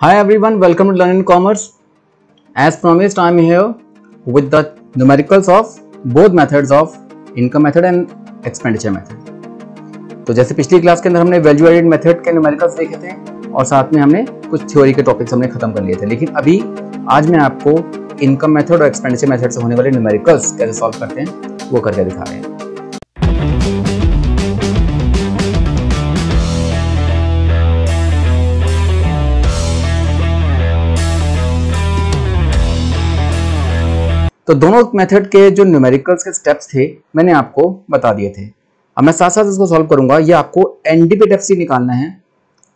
Hi everyone, welcome to Learn in Commerce. As promised, I am here with the numericals of both methods of income method and expenditure method. तो जैसे पिछली class के अंदर हमने value added method के numericals देखे थे और साथ में हमने कुछ थ्योरी के टॉपिक्स हमने खत्म कर लिए थे लेकिन अभी आज मैं आपको इनकम मेथड और एक्सपेंडिचर मेथड से होने वाले न्यूमेरिकल्स कैसे सॉल्व करते हैं वो करके दिखा रहे हैं तो दोनों मेथड के जो न्यूमेरिकल्स के स्टेप्स थे, मैंने आपको बता दिए थे। अब मैं साथ साथ इसको सॉल्व करूँगा। ये आपको एनडीपीएफसी निकालना है।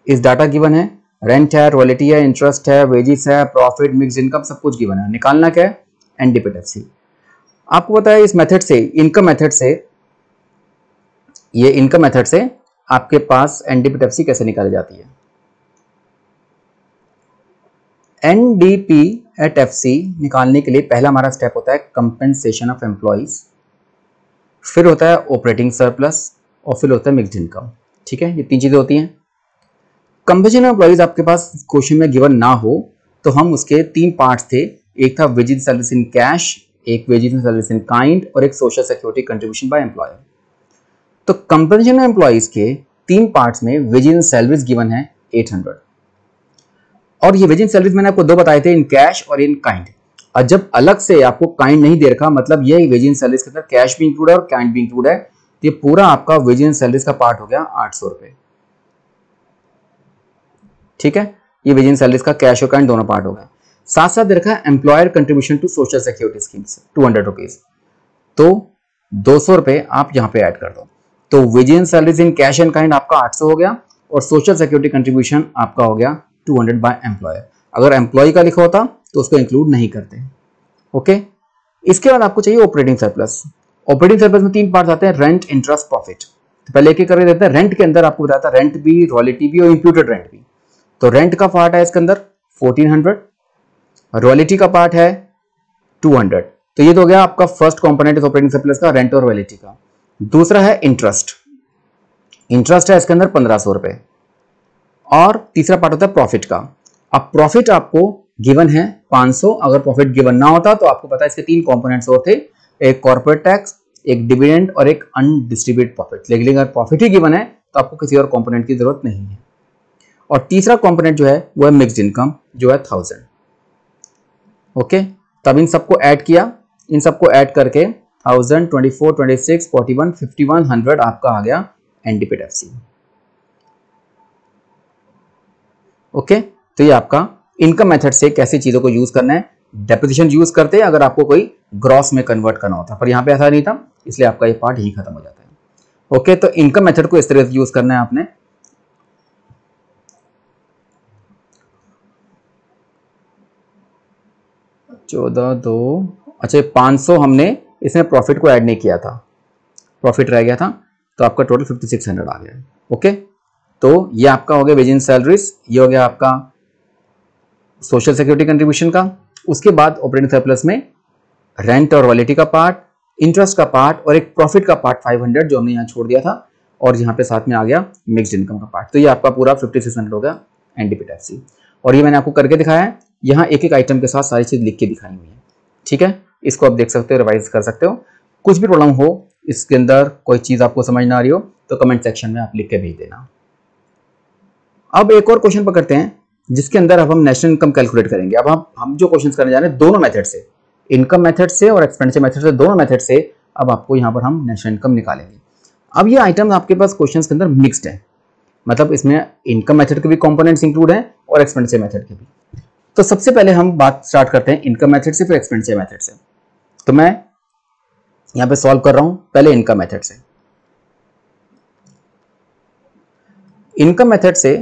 इस डाटा गिवन है। रेंट है रॉयल्टी है इंटरेस्ट है वेजिस है प्रॉफिट मिक्स इनकम सब कुछ गिवन है। निकालना क्या है? एनडीपीएफसी आपको पता है इस मेथड से इनकम मेथड से, ये इनकम मेथड से आपके पास एनडीपीएफसी कैसे निकाली जाती है? एनडीपी एट एफ़ सी निकालने के लिए पहला हमारा स्टेप होता है कंपेंसेशन ऑफ़ एम्प्लॉयज़ फिर होता है ऑपरेटिंग सरप्लस और फिर होता है मिक्सड इनकम। ठीक है? ये तीन चीज़ें होती हैं। कंपेंसेशन एम्प्लॉयज़ आपके पास क्वेश्चन में गिवन ना हो तो हम उसके तीन पार्ट्स थे। एक था वेजिज सर्विस इन कैश एक वेजिज सर्विस इन काइंड और एक social security contribution by employer तो कंपेंसेशन एम्प्लॉयज़ के तीन पार्ट्स में वेजिज सैलरीज गिवन है 800 और ये वेजिंग सर्विस मैंने आपको दो बताए थे इन कैश और इन काइंड और जब अलग से आपको काइंड नहीं दे रखा मतलब ये वेजिंग सर्विस के अंदर कैश भी इंक्लूड है और काइंड भी इंक्लूड है, ये पूरा आपका वेजिंग सर्विस का पार्ट हो गया आठ सौ रुपए। ठीक है? ये वेजिंग सर्विस का कैश और काइंड दोनों पार्ट हो गए। साथ साथ दे रखा है employer contribution to social security schemes two hundred rupees तो दो सौ रुपए आप यहाँ पे ऐड कर दो। तो waging service in cash and kind आपका आठ सौ हो गया और सोशल सिक्योरिटी कंट्रीब्यूशन आपका हो गया 200 बाय एम्प्लॉयर अगर एम्प्लॉय का लिखा होता तो उसको इंक्लूड नहीं करते। ओके इसके बाद आपको चाहिए ऑपरेटिंग सरप्लस ऑपरेटिंग सरप्लस में तीन पार्ट आते हैं रेंट इंटरेस्ट प्रॉफिट तो पहले एक एक करके देते हैं। रेंट के अंदर आपको बताया था रेंट भी रॉयल्टी भी और इंप्यूटेड रेंट भी। तो रेंट का पार्ट है इसके अंदर 1400 रॉयल्टी का पार्ट है 200 तो ये तो हो गया आपका फ़र्स्ट कंपोनेंट इस ऑपरेटिंग सरप्लस का रेंट और रॉयलिटी का। दूसरा है इंटरेस्ट इंटरेस्ट है इसके अंदर पंद्रह सौ रुपए। और तीसरा पार्ट होता है प्रॉफिट का। अब प्रॉफिट आपको गिवन है 500 अगर प्रॉफिट गिवन ना होता तो आपको पता है इसके तीन कंपोनेंट्स और थे। एक कॉर्पोरेट टैक्स एक डिविडेंड और एक अनडिस्ट्रीब्यूटेड प्रॉफिट लेकिन अगर प्रॉफिट ही गिवन है तो आपको किसी और कंपोनेंट की ज़रूरत नहीं है। और तीसरा कंपोनेंट जो है, वो है मिक्सड इनकम जो है थाउज़ेंड ओके तब इन सबको ऐड किया। इन सबको ऐड करके thousand twenty four twenty six forty one fifty one hundred आपका आ गया एनडीपीएफसी ओके? तो ये आपका इनकम मेथड से कैसे चीज़ों को यूज़ करना है। डेपोजिशन यूज़ करते हैं, अगर आपको कोई ग्रॉस में कन्वर्ट करना होता पर यहाँ पे ऐसा नहीं था, इसलिए आपका ये पार्ट ही खत्म हो जाता है। ओके तो इनकम मेथड को इस तरह से यूज़ करना है आपने। चौदह, दो अच्छा पाँच सौ हमने इसमें प्रॉफिट को ऐड नहीं किया था। प्रॉफिट रह गया था तो आपका टोटल फिफ्टी सिक्स हंड्रेड आ गया ओके? तो ये आपका हो गया वेज इन सैलरीज ये हो गया आपका सोशल सिक्योरिटी कंट्रीब्यूशन का। उसके बाद ऑपरेटिंग सरप्लस में रेंट और रॉयल्टी का पार्ट इंटरेस्ट का पार्ट और एक प्रॉफिट का पार्ट 500 जो हमने यहाँ छोड़ दिया था और यहाँ पे साथ में आ गया मिक्सड इनकम का पार्ट तो ये आपका पूरा फिफ्टी सिक्स हंड्रेड हो गया एनडीपीटेक्सी और ये मैंने आपको करके दिखाया है, यहाँ एक एक आइटम के साथ सारी चीज़ लिख के दिखाई हुई है। ठीक है? इसको आप देख सकते हो रिवाइज कर सकते हो। कुछ भी प्रॉब्लम हो, इसके अंदर कोई चीज़ आपको समझ ना आ रही हो तो कमेंट सेक्शन में आप लिख के भेज देना। अब एक और क्वेश्चन पकड़ते हैं, जिसके अंदर अब हम नेशनल इनकम कैलकुलेट करेंगे। अब हम हम जो क्वेश्चन करने जा रहे हैं, दोनों मेथड से इनकम मेथड से और एक्सपेंडिचर मेथड से, दोनों मेथड से अब आपको यहाँ पर हम नेशनल इनकम निकालेंगे। अब ये आइटम आपके पास क्वेश्चन के अंदर मिक्सड है। मतलब इसमें इनकम मेथड के भी कॉम्पोनेंट्स इंक्लूड हैं और एक्सपेंडिचर मेथड के भी। तो सबसे पहले हम बात स्टार्ट करते हैं इनकम मेथड से, फिर एक्सपेंडिचर मेथड से। तो मैं यहाँ पे सॉल्व कर रहा हूँ, पहले इनकम मेथड से। इनकम मेथड से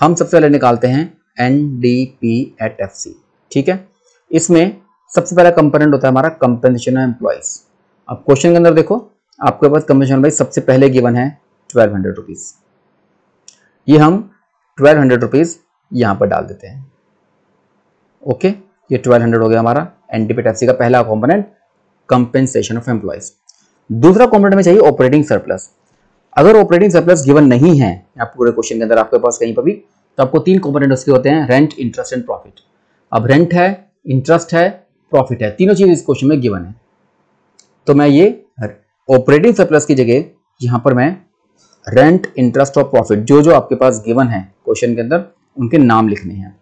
हम सबसे पहले निकालते हैं N D P at F C ठीक है? इसमें सबसे पहला कंपोनेंट होता है हमारा कंपेंसेशन एम्प्लॉयज़ अब क्वेश्चन के अंदर देखो, आपके पास कंपेंसेशन एम्प्लॉयज़ सबसे पहले गिवन है ट्वेल्व हंड्रेड रुपीज़ ये हम ट्वेल्व हंड्रेड रुपीज़ यहाँ पर डाल देते हैं। ओके ये ट्वेल्व हंड्रेड हो गया हमारा N D P F C का पहला कॉम्पोनेंट कंपेंसेशन ऑफ़ एम्प्लॉयज़ दूसरा कॉम्पोनेंट में चाहिए ऑपरेटिंग सरप्लस अगर ऑपरेटिंग सरप्लस गिवन नहीं है आप पूरे क्वेश्चन के अंदर आपके पास कहीं पर भी तो आपको तीन कॉम्पोनेंट उसके होते हैं रेंट इंटरेस्ट एंड प्रॉफिट अब रेंट है इंटरेस्ट है प्रॉफिट है, तीनों चीज़ इस क्वेश्चन में गिवन है। तो मैं ये ऑपरेटिंग सरप्लस की जगह यहाँ पर मैं रेंट इंटरेस्ट और प्रॉफिट जो जो आपके पास गिवन है क्वेश्चन के अंदर, उनके नाम लिखने हैं।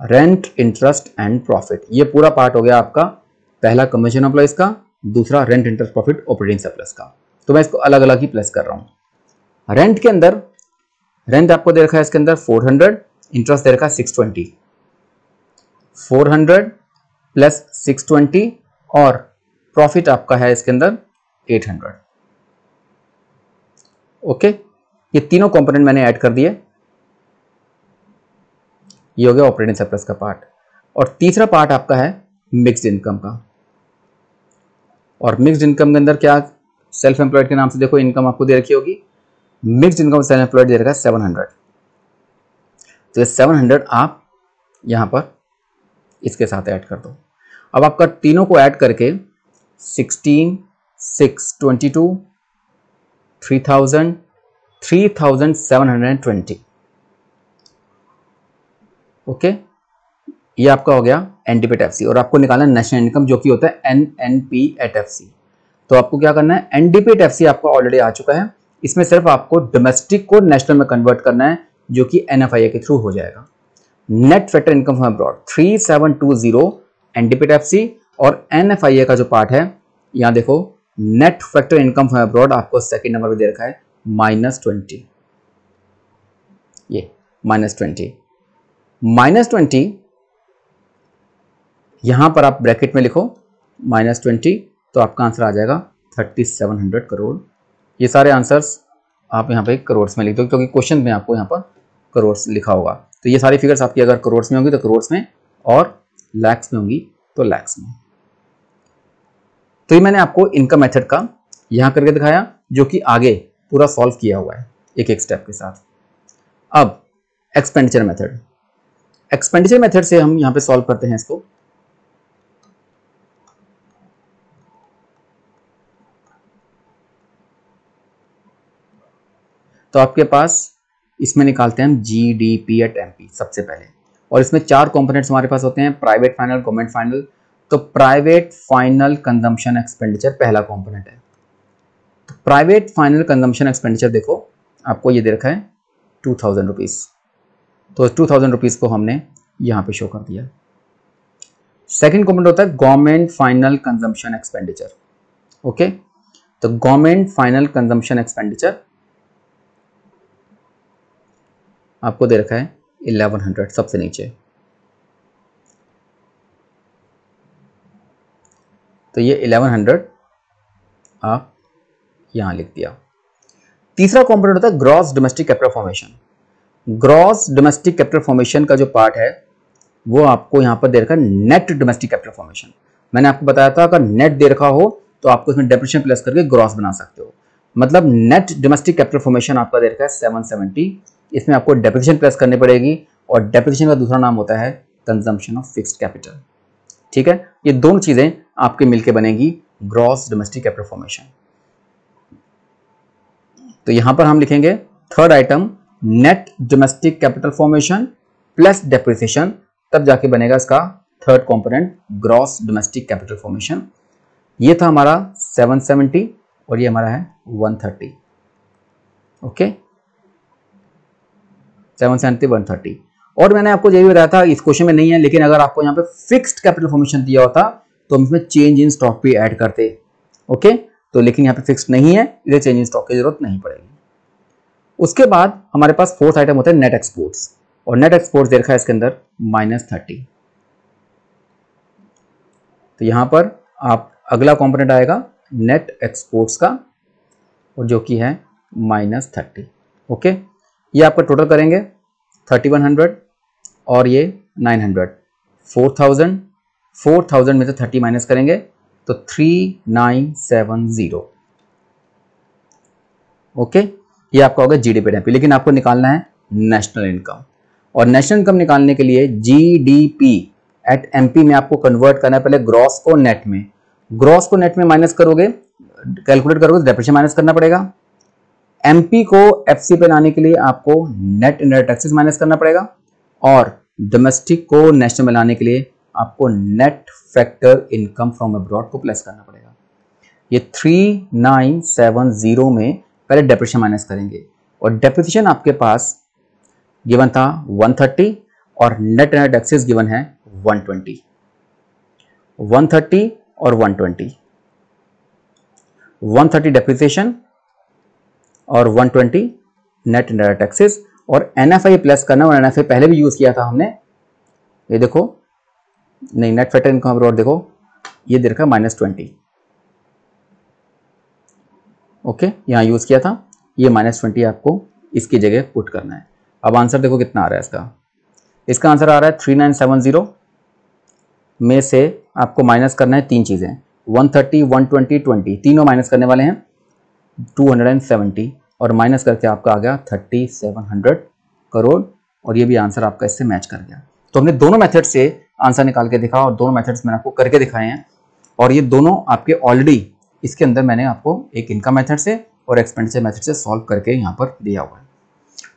रेंट इंटरेस्ट एंड प्रॉफिट ये पूरा पार्ट हो गया आपका। पहला कमीशन ऑफ़ का, दूसरा rent interest profit operating surplus का। तो मैं इसको अलग अलग ही प्लस कर रहा हूँ। रेंट के अंदर, रेंट आपको दे रखा है इसके अंदर 400 इंटरेस्ट दे रखा है 620 400 प्लस 620 और प्रॉफिट आपका है इसके अंदर 800 ओके? ये तीनों कंपोनेंट मैंने ऐड कर दिए। ये हो गया ऑपरेटिंग सरप्लस का पार्ट और तीसरा पार्ट आपका है मिक्स्ड इनकम का। और मिक्स्ड इनकम के अंदर क्या सेल्फ एम्प्लॉयड के नाम से देखो इनकम आपको दे रखी होगी। मिक्स्ड इनकम सेल्फ एम्प्लॉयड दे रखा है सेवन हंड्रेड तो ये सेवन हंड्रेड आप यहाँ पर इसके साथ ऐड कर दो। अब आपका तीनों को ऐड करके sixteen six twenty two three thousand three thousand seven hundred twenty okay ये आपका हो गया एनटीपी एफ़ सी और आपको निकालना नेशनल इनकम जो कि होता है N N P at F C तो आपको क्या करना है? एनडीपी एफ़ सी आपका ऑलरेडी आ चुका है। इसमें सिर्फ़ आपको डोमेस्टिक को नेशनल में कन्वर्ट करना है, जो कि एनएफआईए के थ्रू हो जाएगा। Net factor income from abroad three seven two zero NDP F C और एनएफआईए का जो पार्ट है, यहाँ देखो net factor income from abroad आपको सेकेंड नंबर पर दे रखा है माइनस ट्वेंटी ये माइनस ट्वेंटी माइनस ट्वेंटी यहाँ पर आप ब्रैकेट में लिखो माइनस ट्वेंटी तो आपका आंसर आ जाएगा थर्टी सेवन हंड्रेड करोड़ ये सारे आंसर्स आप यहाँ पे करोड़ में लिख दो क्योंकि क्वेश्चन में आपको यहाँ पर करोड़ लिखा होगा। तो ये सारी फिगर्स आपकी अगर करोड़ में होंगी तो करोड़ में और लैक्स में होंगी तो लैक्स में। तो ये मैंने आपको इनकम मेथड का यहाँ करके दिखाया, जो कि आगे पूरा सॉल्व किया हुआ है, एक एक स्टेप के साथ। अब एक्सपेंडिचर मेथड एक्सपेंडिचर मेथड से हम यहाँ पे सॉल्व करते हैं इसको। तो आपके पास इसमें निकालते हैं हम G D P at M P सबसे पहले। और इसमें चार कंपोनेंट्स हमारे पास होते हैं प्राइवेट फाइनल गवर्नमेंट फाइनल तो प्राइवेट फाइनल कंजम्पशन एक्सपेंडिचर पहला कंपोनेंट है। तो प्राइवेट फाइनल कंजम्पशन एक्सपेंडिचर देखो, आपको ये दे रखा है टू थाउज़ेंड रुपीज़ तो टू थाउज़ेंड रुपीज़ को हमने यहाँ पे शो कर दिया। सेकेंड कंपोनेंट होता है government final consumption expenditure okay तो गवर्नमेंट फाइनल कंजम्पशन एक्सपेंडिचर आपको दे रखा है 1100 सबसे नीचे। तो ये 1100 आप यहाँ लिख दिया। तीसरा कॉम्पोनेंट होता है gross domestic capital formation gross domestic capital formation का जो पार्ट है, वो आपको यहाँ पर दे रखा है नेट डोमेस्टिक कैपिटल फॉर्मेशन मैंने आपको बताया था, अगर नेट दे रखा हो तो आपको इसमें डेप्रेशन प्लस करके ग्रॉस बना सकते हो। मतलब नेट डोमेस्टिक कैपिटल फॉर्मेशन आपका दे रखा है सेवन इसमें आपको डेप्रिसिएशन प्लस करनी पड़ेगी और डेप्रिसिएशन का दूसरा नाम होता है कंजम्पशन ऑफ़ फिक्स्ड कैपिटल ठीक है? ये दोनों चीज़ें आपके मिलकर बनेगी ग्रॉस डोमेस्टिक कैपिटल फॉर्मेशन तो यहाँ पर हम लिखेंगे third item net domestic capital formation plus depreciation तब जाके बनेगा इसका third component gross domestic capital formation ये था हमारा 770 और ये हमारा है 130 okay seven seventy one thirty. और मैंने आपको यही बताया था, इस क्वेश्चन में नहीं है, लेकिन अगर आपको यहाँ पे फिक्स्ड कैपिटल फॉर्मेशन दिया होता तो हम इसमें चेंज इन स्टॉक भी ऐड करते। ओके तो लेकिन यहाँ पे फिक्स्ड नहीं है इसे चेंज इन स्टॉक की ज़रूरत नहीं पड़ेगी। उसके बाद हमारे पास फोर्थ आइटम होता है नेट एक्सपोर्ट्स और नेट एक्सपोर्ट्स दे रखा है इसके अंदर माइनस थर्टी तो यहाँ पर आप, अगला कॉम्पोनेंट आएगा नेट एक्सपोर्ट्स का, और जो कि है माइनस थर्टी ओके ये आपका टोटल करेंगे थर्टी वन हंड्रेड और ये nine hundred four thousand four thousand में से थर्टी माइनस करेंगे तो three nine seven zero okay ये आपका होगा जी डी लेकिन आपको निकालना है नेशनल इनकम और नेशनल इनकम निकालने के लिए G D P at M P में आपको कन्वर्ट करना है पहले ग्रॉस को नेट में। ग्रॉस को नेट में माइनस करोगे कैलकुलेट करोगे तो डेप्रेशन माइनस करना पड़ेगा। एमपी को एफसी पे लाने के लिए आपको नेट इंडायरेक्ट टैक्सेस माइनस करना पड़ेगा और डोमेस्टिक को नेशनल में लाने के लिए आपको net factor income from abroad को प्लस करना पड़ेगा। ये थ्री नाइन सेवन ज़ीरो में पहले डेप्रेशन माइनस करेंगे और डेप्रिसिएशन आपके पास गिवन था 130 और नेट इंडायरेक्ट टैक्सेस गिवन है 120 130 और 120 130 डेप्रिसिएशन और 120 नेट इंडायरेक्ट टैक्सेस और एनएफआई प्लस करना और एनएफआई पहले भी यूज़ किया था हमने। ये देखो, नहीं नेट फैक्टर इनकम और देखो, ये दे रखा माइनस ट्वेंटी ओके यहाँ यूज़ किया था, ये माइनस ट्वेंटी आपको इसकी जगह पुट करना है। अब आंसर देखो कितना आ रहा है इसका। इसका आंसर आ रहा है थ्री नाइन सेवन ज़ीरो में से आपको माइनस करना है तीन चीज़ें। One thirty one twenty twenty तीनों माइनस करने वाले हैं। टू हंड्रेड एंड सेवेंटी और माइनस करके आपका आ गया थर्टी सेवन हंड्रेड करोड़ और ये भी आंसर आपका इससे मैच कर गया। तो हमने दोनों मेथड से आंसर निकाल के दिखा और दोनों मेथड्स मैंने आपको करके दिखाए हैं और ये दोनों आपके ऑलरेडी इसके अंदर मैंने आपको एक इनकम मेथड से और एक्सपेंडिचर मेथड से सॉल्व करके यहाँ पर दिया हुआ है।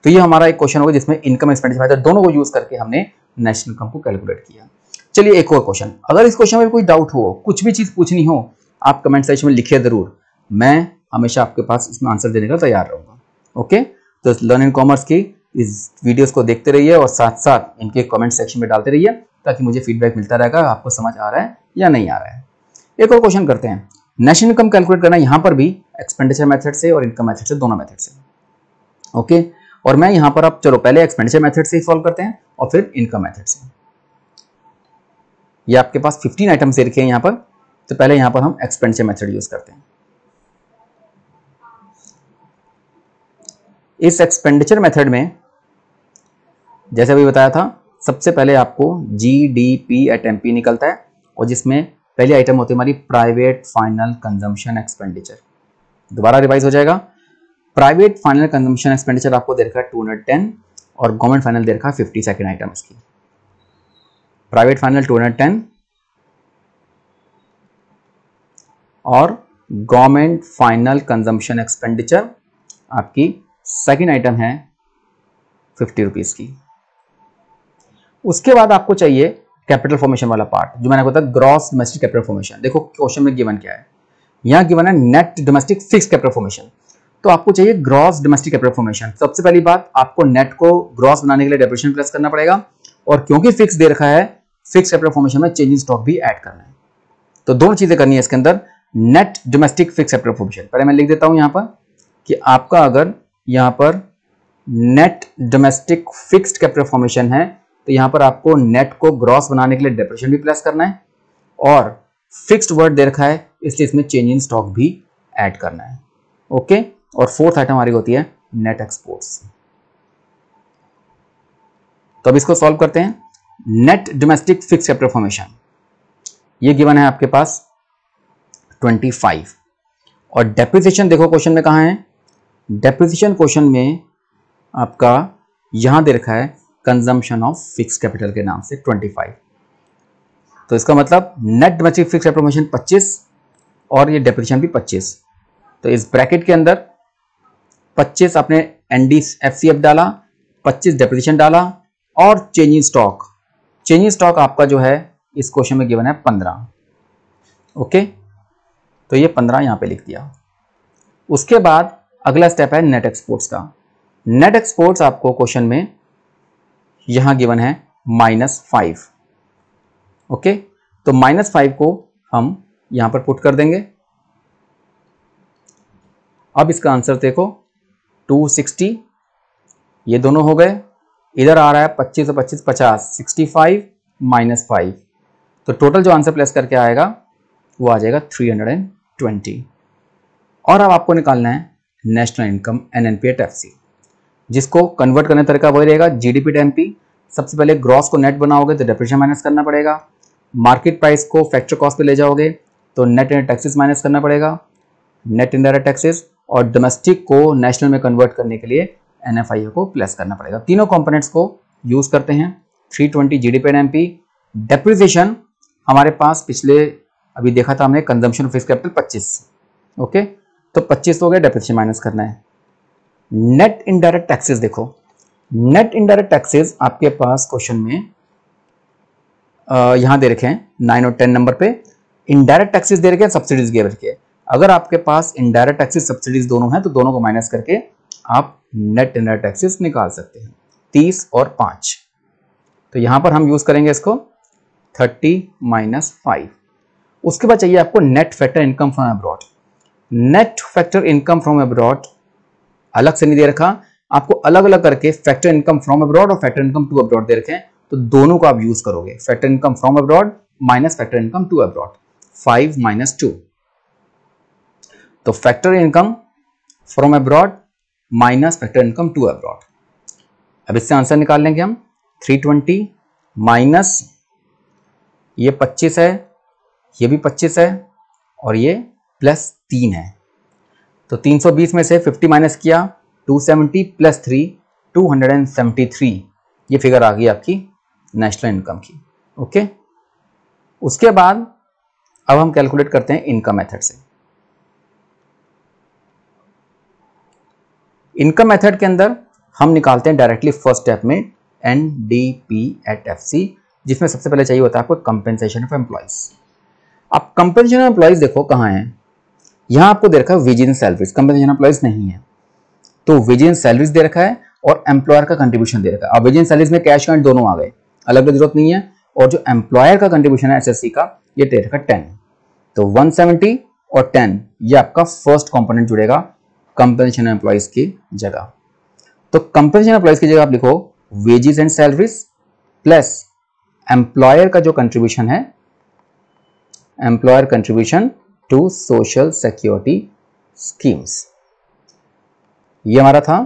तो ये हमारा एक क्वेश्चन होगा जिसमें इनकम एक्सपेंडिचर मेथड दोनों को यूज़ करके हमने नेशनल इनकम को कैलकुलेट किया। चलिए एक और क्वेश्चन अगर इस क्वेश्चन में कोई डाउट हो, कुछ भी चीज़ पूछनी हो, आप कमेंट सेक्शन में लिखिए ज़रूर। मैं हमेशा आपके पास इसमें आंसर देने का तैयार रहूँगा। ओके तो लर्न इन कॉमर्स की इस वीडियोस को देखते रहिए और साथ साथ इनके कमेंट सेक्शन में डालते रहिए ताकि मुझे फीडबैक मिलता रहेगा, आपको समझ आ रहा है या नहीं आ रहा है। एक और क्वेश्चन करते हैं। नेशनल इनकम कैलकुलेट करना यहाँ पर भी एक्सपेंडिचर मेथड से और इनकम मेथड से, दोनों मेथड से। ओके और मैं यहाँ पर आप चलो, पहले एक्सपेंडिचर मेथड से सॉल्व करते हैं और फिर इनकम मेथड से। ये आपके पास 15 आइटम से रखे हैं यहाँ पर तो पहले यहाँ पर हम एक्सपेंडिचर मेथड यूज़ करते हैं। इस एक्सपेंडिचर मेथड में, जैसे अभी बताया था, सबसे पहले आपको G D P at M P निकलता है और जिसमें पहली आइटम होती है हमारी प्राइवेट फाइनल कंजम्पशन एक्सपेंडिचर दोबारा रिवाइज हो जाएगा। प्राइवेट फाइनल कंजम्पशन एक्सपेंडिचर आपको दे रखा है टू हंड्रेड टेन और गवर्नमेंट फाइनल दे रखा है फिफ्टी सेकेंड आइटम इसकी private final two hundred ten और गवर्नमेंट फाइनल कंजम्पशन एक्सपेंडिचर आपकी सेकेंड आइटम है फिफ्टी रुपीज़ की। उसके बाद आपको चाहिए कैपिटल फॉर्मेशन वाला पार्ट जो मैंने बताया ग्रॉस डोमेस्टिक कैपिटल फॉर्मेशन देखो क्वेश्चन में गिवन क्या है। यहाँ गिवन है net domestic fix capital formation तो आपको चाहिए ग्रॉस डोमेस्टिक कैपिटल फॉर्मेशन सबसे पहली बात, आपको नेट को ग्रॉस बनाने के लिए डेप्रेशन प्लस करना पड़ेगा। और क्योंकि फिक्स दे रखा है फिक्स कैपिटल फॉर्मेशन में चेंज इन स्टॉक भी ऐड करना है। तो दोनों चीज़ें करनी है इसके अंदर net domestic fix capital formation पहले मैं लिख देता हूँ यहाँ पर कि आपका अगर यहाँ पर net domestic fixed capital formation है तो यहाँ पर आपको नेट को ग्रॉस बनाने के लिए डेप्रेशन भी प्लस करना है और फिक्स्ड वर्ड दे रखा है, इसलिए इसमें चेंज इन स्टॉक भी ऐड करना है। ओके और फोर्थ आइटम हमारी होती है नेट एक्सपोर्ट्स तो अब इसको सॉल्व करते हैं। Net domestic fix capital formation ये गिवन है आपके पास 25 और डेप्रिसिएशन देखो क्वेश्चन में कहा है? डेप्रिसिएशन क्वेश्चन में आपका यहाँ दे रखा है कंजम्पशन ऑफ़ फिक्स कैपिटल के नाम से 25 तो इसका मतलब नेट डोमेस्टिक फिक्स कैपिटल 25 और ये डेप्रिसिएशन भी 25 तो इस ब्रैकेट के अंदर 25 आपने एनडी एफसीएफ डाला 25 डेप्रिसिएशन डाला और change in stock change in stock आपका जो है इस क्वेश्चन में गिवन है 15 ओके तो ये 15 यहाँ पे लिख दिया। उसके बाद अगला स्टेप है नेट एक्सपोर्ट्स का। नेट एक्सपोर्ट्स आपको क्वेश्चन में यहाँ गिवन है माइनस फाइव ओके तो माइनस फाइव को हम यहाँ पर पुट कर देंगे। अब इसका आंसर देखो 260 ये दोनों हो गए। इधर आ रहा है 25 और 25 50 65 माइनस फाइव तो टोटल जो आंसर प्लस करके आएगा, वो आ जाएगा 320 और अब आपको निकालना है national income N N P at F C जिसको कन्वर्ट करने तरीका वही रहेगा जीडीपी टेन पी सबसे पहले ग्रॉस को नेट बनाओगे तो डेप्रेशन माइनस करना पड़ेगा। मार्केट प्राइस को फैक्टर कॉस्ट पे ले जाओगे तो नेट इन टैक्सेस माइनस करना पड़ेगा। नेट इनडायरेक्ट टैक्सेस और डोमेस्टिक को नेशनल में कन्वर्ट करने के लिए एनएफआईए को प्लस करना पड़ेगा। तीनों कंपोनेंट्स को यूज़ करते हैं। 320 twenty G D P N P depreciation हमारे पास पिछले, अभी देखा था हमने कंजम्पन फिक्स कैपिटल 25 ओके तो 25 हो गया डेप्रिसिएशन माइनस करना है। नेट इनडायरेक्ट टैक्सेस देखो। नेट इनडायरेक्ट टैक्सेस आपके पास क्वेश्चन में यहाँ दे रखे हैं नाइन और टेन नंबर पे। इनडायरेक्ट टैक्सेस दे रखे हैं सब्सिडीज दे रखे हैं। अगर आपके पास इनडायरेक्ट टैक्सेस सब्सिडीज दोनों हैं तो दोनों को माइनस करके आप नेट इनडायरेक्ट टैक्सेस निकाल सकते हैं। तीस और पाँच। तो यहाँ पर हम यूज़ करेंगे इसको थर्टी माइनस फाइव उसके बाद चाहिए आपको net factor income from abroad net factor income from abroad अलग से नहीं दे रखा। आपको अलग अलग करके फैक्टर इनकम फ्रॉम अब्रॉड और फैक्टर इनकम टू अब्रॉड दे रखे हैं। तो दोनों को आप यूज़ करोगे। Factor income from abroad minus factor income to abroad five minus two तो factor income from abroad minus factor income to abroad अब इससे आंसर निकाल लेंगे हम। 320 माइनस ये 25 है, ये भी 25 है और ये प्लस तीन है। तो 320 में से 50 माइनस किया 270 प्लस थ्री 273 ये फिगर आ गई आपकी नेशनल इनकम की, ओके? उसके बाद अब हम कैलकुलेट करते हैं इनकम मेथड से। इनकम मेथड के अंदर हम निकालते हैं डायरेक्टली फ़र्स्ट स्टेप में N D P at F C जिसमें सबसे पहले चाहिए होता है आपको कंपेंसेशन ऑफ़ एम्प्लॉयज़ अब कंपेंसेशन ऑफ़ एम्प्लॉयज़ देखो कहाँ है। यहाँ आपको दे रखा है विजिन सैलरीज। कंपेंसेशन एम्प्लॉयज़ नहीं है। तो विजिन सैलरीज दे रखा है और एम्प्लॉयर का कंट्रीब्यूशन दे रखा है। अब विजिन सैलरीज में कैश काउंट दोनों आ गए। अलग अलग ज़रूरत नहीं है। और जो एम्प्लॉयर का कंट्रीब्यूशन है एसएससी का, ये दे रखा टेन तो 170 और 10 ये आपका फ़र्स्ट कंपोनेंट जुड़ेगा कंपेंसेशन एम्प्लॉयज़ की जगह। तो कंपेंसेशन एम्प्लॉयज़ की जगह आप लिखो wages and salaries plus employer का जो कंट्रीब्यूशन है employer contribution to social security schemes ये हमारा था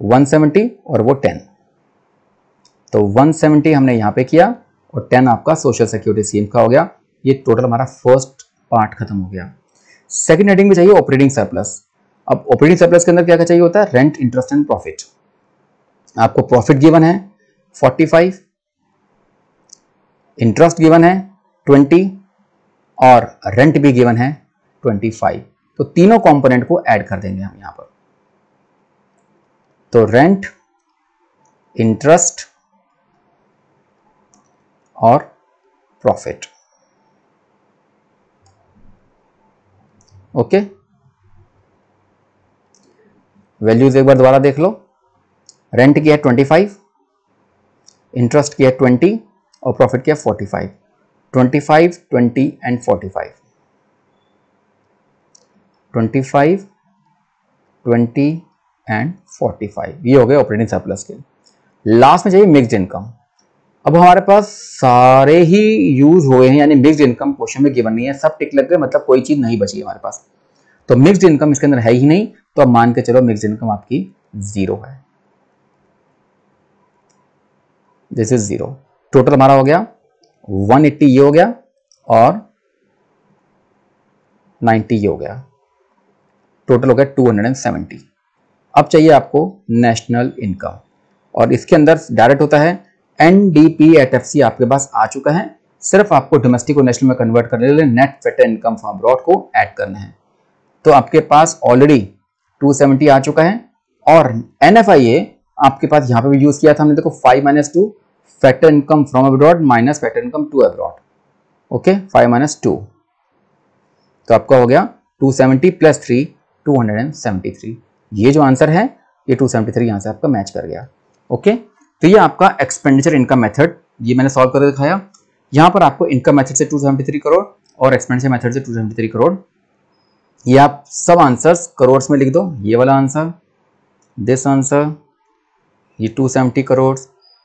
170 और वो 10 तो 170 हमने यहाँ पे किया और 10 आपका सोशल सिक्योरिटी स्कीम का हो गया। ये टोटल हमारा फ़र्स्ट पार्ट खत्म हो गया। सेकंड हेडिंग में चाहिए ऑपरेटिंग सरप्लस अब ऑपरेटिंग सरप्लस के अंदर क्या क्या चाहिए होता है? रेंट इंटरेस्ट एंड प्रॉफिट आपको प्रॉफिट गिवन है 45 इंटरेस्ट गिवन है 20 और रेंट भी गिवन है 25 तो तीनों कंपोनेंट को ऐड कर देंगे हम यहाँ पर। तो रेंट इंटरेस्ट और प्रॉफिट ओके वैल्यूज़ एक बार दोबारा देख लो। रेंट की है 25 इंटरेस्ट की है 20 और प्रॉफिट की है 45 25 20 एंड 45 25 20 एंड 45 ये हो गए ऑपरेटिंग सरप्लस के। लास्ट में चाहिए मिक्स्ड इनकम अब हमारे पास सारे ही यूज़ हुए हैं, यानी मिक्स्ड इनकम क्वेश्चन में गिवन नहीं है। सब टिक लग गए मतलब कोई चीज़ नहीं बची हमारे पास। तो मिक्स्ड इनकम इसके अंदर है ही नहीं तो अब मान के चलो मिक्स्ड इनकम आपकी ज़ीरो है। दिस इज़ ज़ीरो टोटल हमारा हो गया 180 ये हो गया और 90 ये हो गया। टोटल हो गया 270 अब चाहिए आपको नेशनल इनकम। और इसके अंदर डायरेक्ट होता है एनडीपी एट एफ़ सी आपके पास आ चुका है। सिर्फ़ आपको डोमेस्टिक और नेशनल में कन्वर्ट करने के लिए net factor income from abroad को ऐड करना है। तो आपके पास ऑलरेडी 270 आ चुका है और एन एफ़ आई ए आपके पास यहाँ पे भी यूज़ किया था हमने, देखो, five minus two factor income from abroad minus factor income to abroad okay five minus two तो आपका हो गया 270 प्लस थ्री टू ये जो आंसर है, ये 273 यहाँ से आपका मैच कर गया। ओके तो ये आपका एक्सपेंडिचर इनकम मेथड ये मैंने सॉल्व कर दिखाया। यहाँ पर आपको इनकम मेथड से 273 करोड़ और एक्सपेंडिचर मेथड से 273 करोड़। ये आप सब आंसर्स करोड़ में लिख दो। ये वाला आंसर दिस आंसर ये 270 करोड़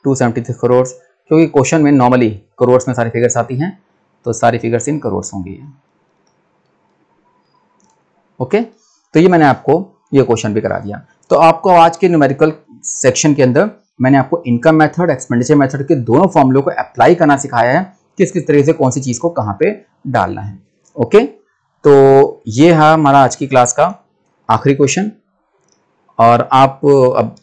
273 करोड़ क्योंकि क्वेश्चन में नॉर्मली करोड़ में सारी फिगर्स आती हैं तो सारी फिगर्स इन करोड़ होंगी। ओके तो ये मैंने आपको ये क्वेश्चन भी करा दिया। तो आपको आज के न्यूमेरिकल सेक्शन के अंदर मैंने आपको इनकम मेथड एक्सपेंडिचर मेथड के दोनों फॉर्मूलों को अप्लाई करना सिखाया है, किस किस तरीके से कौन सी चीज़ को कहाँ पे डालना है। ओके तो ये है हमारा आज की क्लास का आखिरी क्वेश्चन और आप अब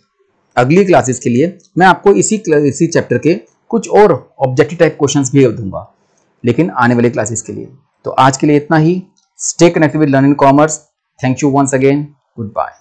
अगली क्लासेस के लिए मैं आपको इसी इसी चैप्टर के कुछ और ऑब्जेक्टिव टाइप क्वेश्चंस भी दूँगा, लेकिन आने वाले क्लासेस के लिए। तो आज के लिए इतना ही। Stay connected with learning commerce thank you once again good bye